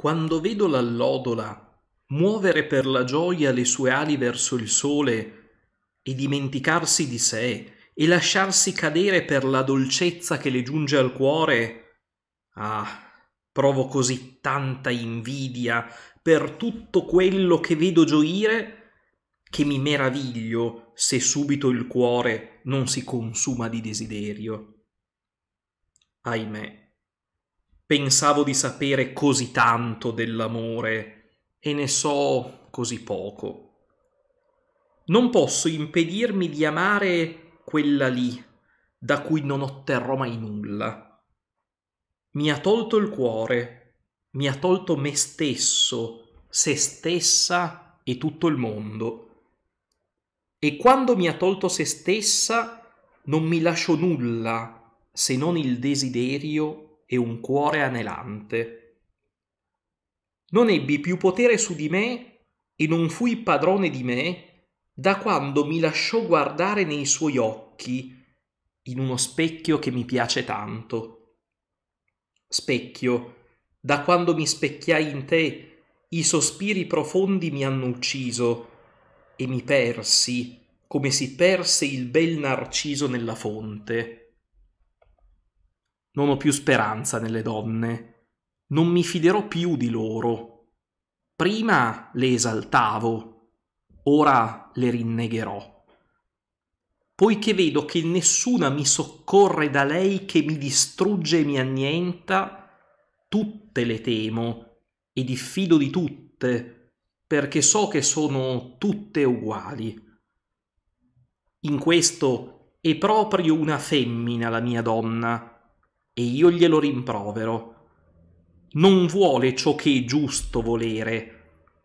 Quando vedo l'allodola muovere per la gioia le sue ali verso il sole e dimenticarsi di sé e lasciarsi cadere per la dolcezza che le giunge al cuore, ah, provo così tanta invidia per tutto quello che vedo gioire che mi meraviglio se subito il cuore non si consuma di desiderio. Ahimè, pensavo di sapere così tanto dell'amore e ne so così poco. Non posso impedirmi di amare quella lì, da cui non otterrò mai nulla mi ha tolto il cuore, mi ha tolto me stesso, se stessa e tutto il mondo. E quando mi ha tolto se stessa, non mi lascio nulla se non il desiderio e un cuore anelante. Non ebbi più potere su di me e non fui padrone di me da quando mi lasciò guardare nei suoi occhi in uno specchio che mi piace tanto. Specchio, da quando mi specchiai in te, i sospiri profondi mi hanno ucciso e mi persi come si perse il bel narciso nella fonte. Non ho più speranza nelle donne, non mi fiderò più di loro. Prima le esaltavo, ora le rinnegherò. Poiché vedo che nessuna mi soccorre da lei che mi distrugge e mi annienta, tutte le temo e diffido di tutte, perché so che sono tutte uguali. In questo è proprio una femmina la mia donna, e io glielo rimprovero. Non vuole ciò che è giusto volere,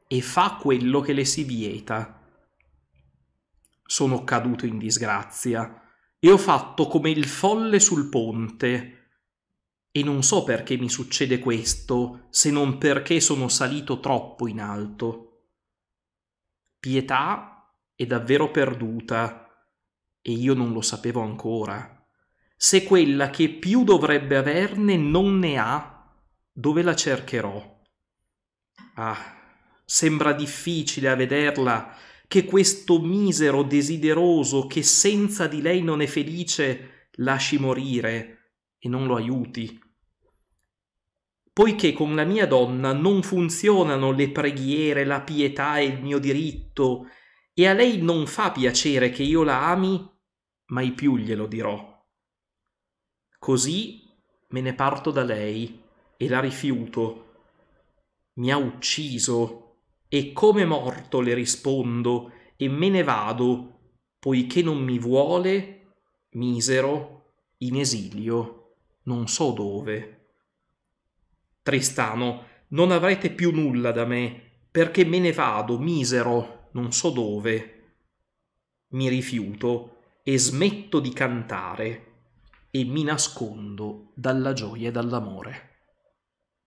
e fa quello che le si vieta. Sono caduto in disgrazia, e ho fatto come il folle sul ponte, e non so perché mi succede questo, se non perché sono salito troppo in alto. Pietà è davvero perduta, e io non lo sapevo ancora. Se quella che più dovrebbe averne non ne ha, dove la cercherò? Ah, sembra difficile a vederla che questo misero desideroso che senza di lei non è felice lasci morire e non lo aiuti. Poiché con la mia donna non funzionano le preghiere, la pietà e il mio diritto, e a lei non fa piacere che io la ami, mai più glielo dirò. Così me ne parto da lei e la rifiuto. Mi ha ucciso e come morto le rispondo e me ne vado, poiché non mi vuole, misero, in esilio, non so dove. Tristano, non avrete più nulla da me, perché me ne vado, misero, non so dove. Mi rifiuto e smetto di cantare e mi nascondo dalla gioia e dall'amore.